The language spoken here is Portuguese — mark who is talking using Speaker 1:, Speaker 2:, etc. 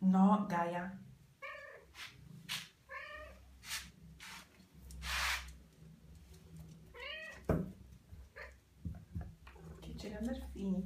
Speaker 1: No, Gaia. Que tirando fim.